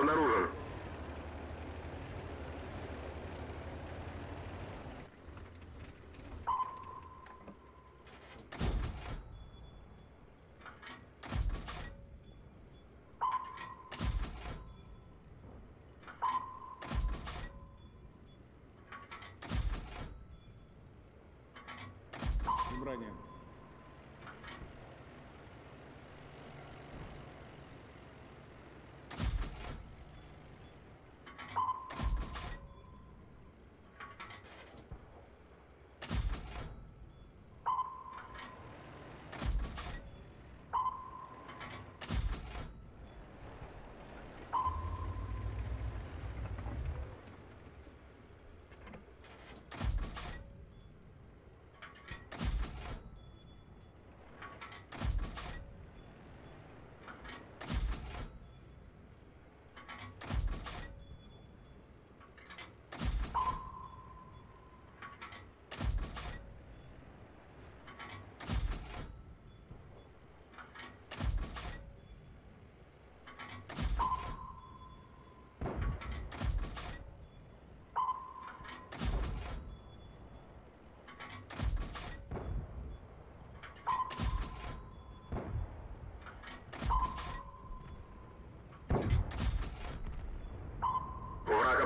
обнаружен. Брания.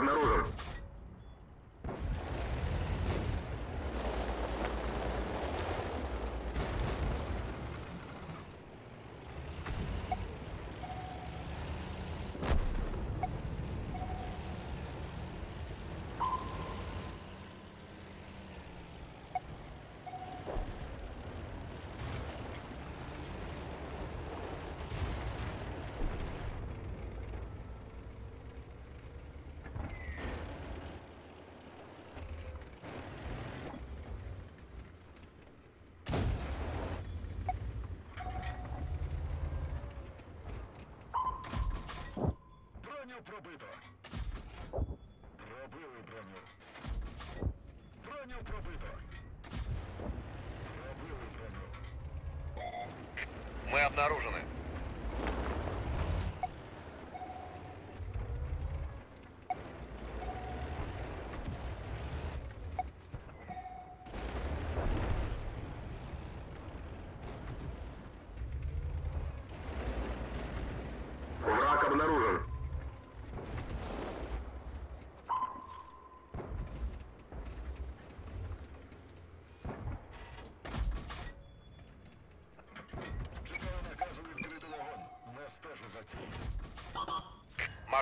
Обнаружен. Броню пробито. Пробили броню. Броню пробито. Пробили броню. Мы обнаружены. Враг обнаружен.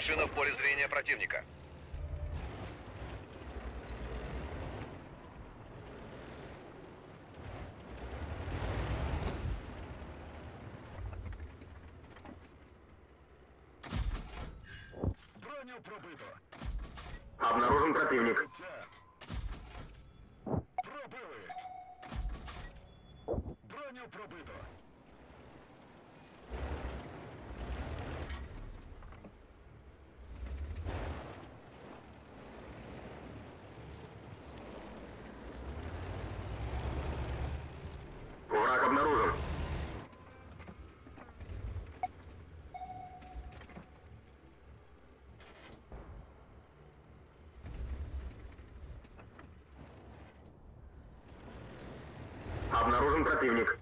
Машина в поле зрения противника. Броню пробито. Обнаружен противник. Пробили. Броню пробито. Враг обнаружен. Обнаружен противник.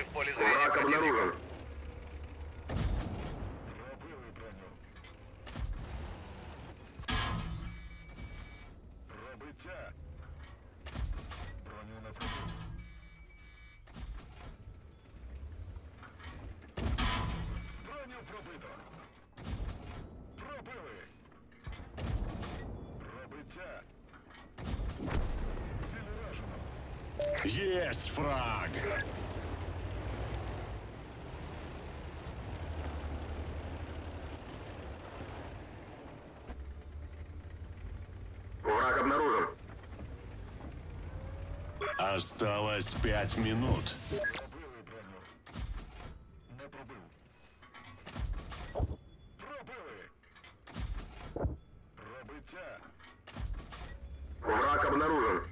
В поле зрения Враг обнаружен. Пробиття. Броню пробив. Броню пробито. Пробили. Пробиття. Ціль уражено. Есть фраг! Враг обнаружен. Осталось пять минут. Враг обнаружен.